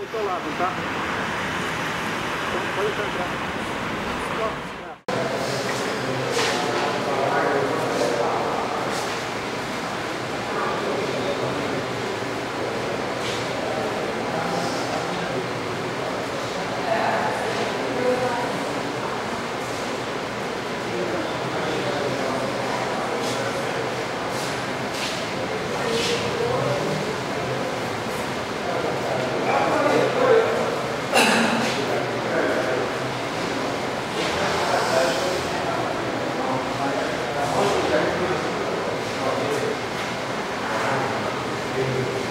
Está isolado, tá? Então, pode entrar. É,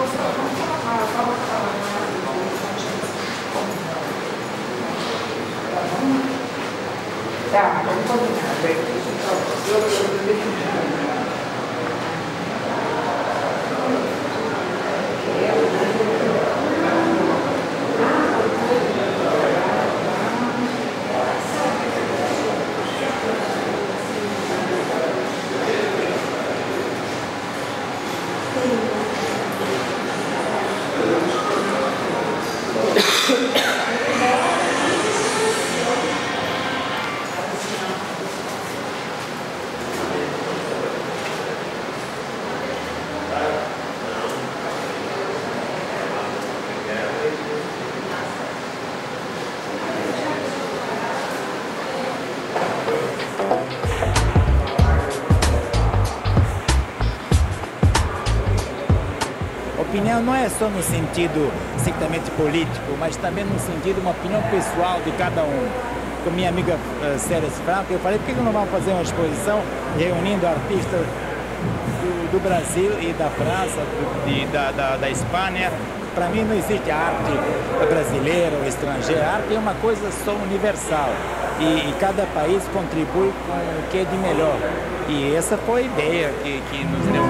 Gostou? Vamos falar, vamos falar. Opinião não é só no sentido estritamente político, mas também no sentido uma opinião pessoal de cada um. Com minha amiga uh, Céres Franco, eu falei, por que não vamos fazer uma exposição reunindo artistas do, do Brasil e da França, do, de, da, da, da Espanha? Para mim não existe arte brasileira ou estrangeira. A arte é uma coisa só universal. E, e, cada país contribui com o que é de melhor. E essa foi a ideia que, que nos deu.